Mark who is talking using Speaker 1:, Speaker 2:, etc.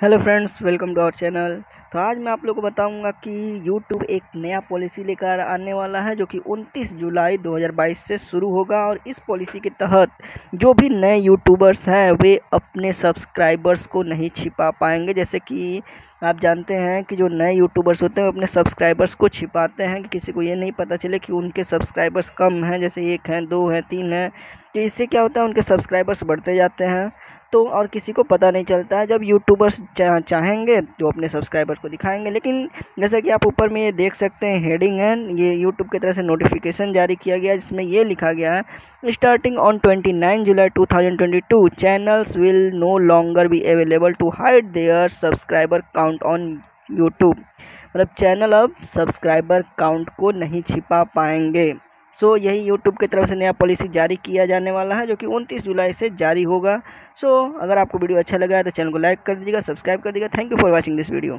Speaker 1: Hello friends, welcome to our channel. तो आज मैं आप लोगों को बताऊँगा कि यूट्यूब एक नया पॉलिसी लेकर आने वाला है, जो कि 29 जुलाई 2022 से शुरू होगा। और इस पॉलिसी के तहत जो भी नए यूट्यूबर्स हैं, वे अपने सब्सक्राइबर्स को नहीं छिपा पाएँगे। जैसे कि आप जानते हैं कि जो नए यूट्यूबर्स होते हैं, वो अपने सब्सक्राइबर्स को छिपाते हैं, कि किसी को ये नहीं पता चले कि उनके सब्सक्राइबर्स कम हैं। जैसे एक हैं, दो हैं, तीन हैं। तो इससे क्या होता है, उनके सब्सक्राइबर्स बढ़ते जाते हैं। तो और किसी को पता नहीं चलता है। जब यूट्यूबर्स चा, चाहेंगे तो अपने सब्सक्राइबर को दिखाएँगे। लेकिन जैसा कि आप ऊपर में ये देख सकते हैं हेडिंग है ये यूट्यूब की तरफ़ से नोटिफिकेशन जारी किया गया जिसमें ये लिखा गया है starting on 29 July 2022 channels will no longer be available to hide their subscriber count on YouTube मतलब चैनल अब सब्सक्राइबर काउंट को नहीं छिपा पाएँगे। सो so, यही यूट्यूब की तरफ़ से नया पॉलिसी जारी किया जाने वाला है जो कि 29 जुलाई से जारी होगा। सो so, अगर आपको वीडियो अच्छा लगा है तो चैनल को लाइक कर दीजिएगा सब्सक्राइब कर दीजिएगा। Thank you for watching this video